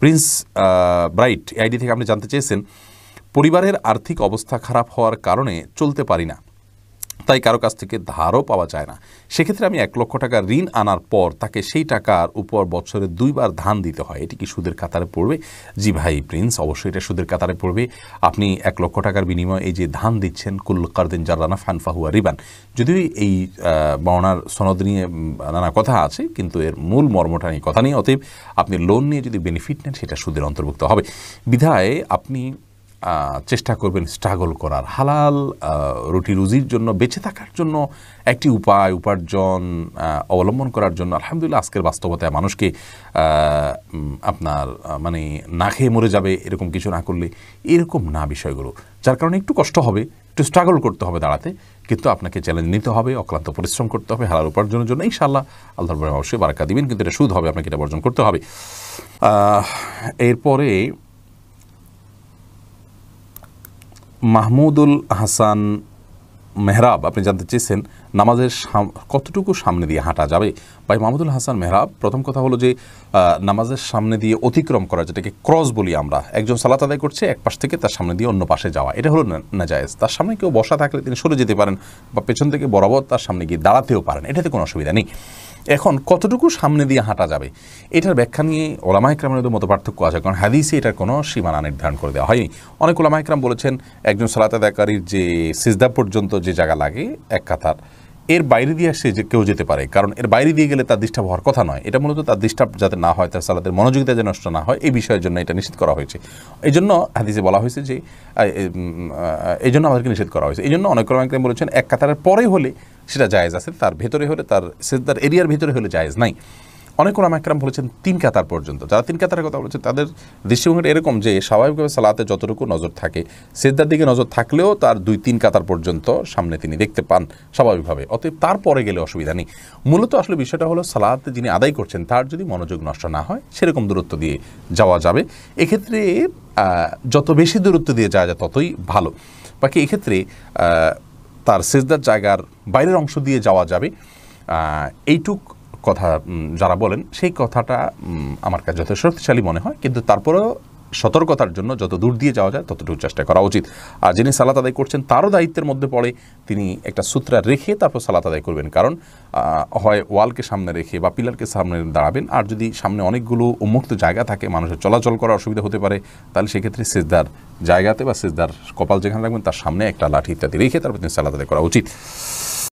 Prince bright ID থেকে আপনি জানতে চেয়েছেন, পরিবারের আর্থিক অবস্থা খারাপ হওয়ার কারণে চলতে পারি না। তাই কারও কাছ থেকে ধারও পাওয়া যায় না। সেক্ষেত্রে আমি এক লক্ষ টাকা ঋণ আনার পর তাকে সেই টাকার উপর বছরে দুইবার ধান দিতে হয়। এটি কি সুদের কাতারে পড়বে? জি ভাই, প্রিন্স, অবশ্যই এটা সুদের কাতারে পড়বে। আপনি এক লক্ষ টাকার বিনিময়ে এই যে ধান দিচ্ছেন কুল কারদিন জারানা ফানফাহুয়া রিবান। যদিও এই বর্ণার সনদ নিয়ে নানা কথা আছে, কিন্তু এর মূল মর্মটা নিয়ে কথা নেই। অতএব আপনি লোন নিয়ে যদি বেনিফিট নেন, সেটা সুদের অন্তর্ভুক্ত হবে। বিধায় আপনি চেষ্টা করবেন স্ট্রাগল করার। হালাল রুটি রুজির জন্য, বেঁচে থাকার জন্য একটি উপায়, উপার্জন অবলম্বন করার জন্য আলহামদুলিল্লাহ আজকের বাস্তবতায় মানুষকে আপনার মানে না খেয়ে মরে যাবে এরকম কিছু না করলে এরকম না বিষয়গুলো। যার কারণে একটু কষ্ট হবে, একটু স্ট্রাগল করতে হবে দাঁড়াতে, কিন্তু আপনাকে চ্যালেঞ্জ নিতে হবে, অক্লান্ত পরিশ্রম করতে হবে, হালাল উপার্জনের জন্য ইনশাল্লাহ আল্লাহর অবশ্যই বারাকা দিবেন, কিন্তু এটা সুদ হবে, আপনাকে এটা বর্জন করতে হবে। এরপরে মাহমুদুল হাসান মেহরাব, আপনি জানতে চেয়েছেন নামাজের কতটুকু সামনে দিয়ে হাঁটা যাবে? ভাই, মাহমুদুল হাসান মেহরাব, প্রথম কথা হলো যে নামাজের সামনে দিয়ে অতিক্রম করা, যেটাকে ক্রস বলি আমরা। একজন সালাত আদায় করছে, এক পাশ থেকে তার সামনে দিয়ে অন্য পাশে যাওয়া। এটা হলো না জায়েজ তার সামনে কেউ বসা থাকলে তিনি সরে যেতে পারেন বা পেছন থেকে বরাবর তার সামনে গিয়ে দাঁড়াতেও পারেন। এটাতে কোনো অসুবিধা নেই। এখন কতটুকু সামনে দিয়ে হাঁটা যাবে? এটার ব্যাখ্যা নিয়ে ওলামা ইকরামের মতো পার্থক্য আছে, কারণ হাদিসে এটার কোনো সীমানা নির্ধারণ করে দেওয়া হয়নি। অনেক ওলামা ইকরাম বলেছেন, একজন সালাতাদাকারীর যে সিজদা পর্যন্ত যে জায়গা লাগে, এক কাতার। এর বাইরে দিয়ে সে যে কেউ যেতে পারে, কারণ এর বাইরে দিয়ে গেলে তার ডিস্টার্ব হওয়ার কথা নয়। এটা মূলত তার ডিস্টার্ব যাতে না হয়, তার সালাদের মনোযোগিতা যে নষ্ট না হয়, এই বিষয়ের জন্য এটা নিষেধ করা হয়েছে। এই জন্য হাদিসে বলা হয়েছে যে এই জন্য আমাদেরকে নিষেধ করা হয়েছে। এই জন্য অনেক কর্মাঙ্করে বলেছেন, এক কাতারের পরে হলে সেটা জায়েজ আছে, তার ভেতরে হলে, তার সে তার এরিয়ার ভেতরে হলে জায়েজ নাই। অনেক ওলামা একরাম বলেছেন তিন কাতার পর্যন্ত। যারা তিন কাতারের কথা বলেছেন, তাদের দৃষ্টিভঙ্গিটা এরকম যে, স্বাভাবিকভাবে সালাতে যতটুকু নজর থাকে সেদ্দার দিকে নজর থাকলেও তার দুই তিন কাতার পর্যন্ত সামনে তিনি দেখতে পান স্বাভাবিকভাবে। অতএব তারপরে গেলে অসুবিধা নেই। মূলত আসলে বিষয়টা হলো, সালাতে যিনি আদায় করছেন, তার যদি মনোযোগ নষ্ট না হয়, সেরকম দূরত্ব দিয়ে যাওয়া যাবে। এক্ষেত্রে যত বেশি দূরত্ব দিয়ে যাওয়া যায়, ততই ভালো। বাকি এক্ষেত্রে তার সেজদার জায়গার বাইরের অংশ দিয়ে যাওয়া যাবে। এইটুক কথা যারা বলেন, সেই কথাটা আমার কাছে যথেষ্ট শক্তিশালী মনে হয়। কিন্তু তারপরেও সতর্কতার জন্য যত দূর দিয়ে যাওয়া যায়, ততটুকু চেষ্টা করা উচিত। আর যিনি সালাত আদায় করছেন, তারও দায়িত্বের মধ্যে পড়ে তিনি একটা সূত্রা রেখে তারপর সালাত আদায় করবেন। কারণ হয় ওয়ালকে সামনে রেখে বা পিলারকে সামনে দাঁড়াবেন, আর যদি সামনে অনেকগুলো উন্মুক্ত জায়গা থাকে, মানুষের চলাচল করার অসুবিধা হতে পারে, তাহলে সেক্ষেত্রে সেজদার জায়গাতে বা সেজদার কপাল যেখানে রাখবেন, তার সামনে একটা লাঠি ইত্যাদি রেখে তারপর তিনি সালাত আদায় করা উচিত।